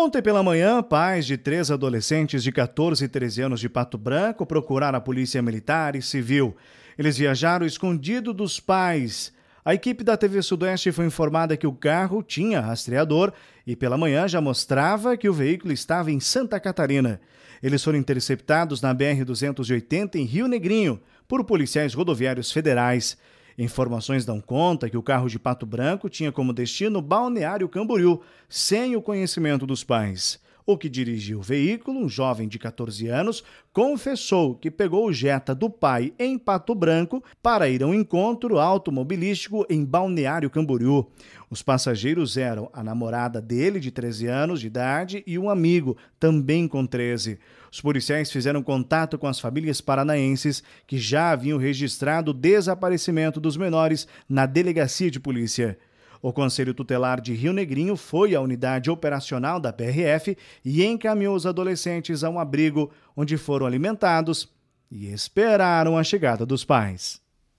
Ontem pela manhã, pais de três adolescentes de 14 e 13 anos de Pato Branco procuraram a Polícia Militar e Civil. Eles viajaram escondido dos pais. A equipe da TV Sudoeste foi informada que o carro tinha rastreador e pela manhã já mostrava que o veículo estava em Santa Catarina. Eles foram interceptados na BR-280 em Rio Negrinho por policiais rodoviários federais. Informações dão conta que o carro de Pato Branco tinha como destino Balneário Camboriú, sem o conhecimento dos pais. O que dirigiu o veículo, um jovem de 14 anos, confessou que pegou o Jetta do pai em Pato Branco para ir a um encontro automobilístico em Balneário Camboriú. Os passageiros eram a namorada dele, de 13 anos de idade, e um amigo, também com 13. Os policiais fizeram contato com as famílias paranaenses que já haviam registrado o desaparecimento dos menores na delegacia de polícia. O Conselho Tutelar de Rio Negrinho foi à unidade operacional da PRF e encaminhou os adolescentes a um abrigo onde foram alimentados e esperaram a chegada dos pais.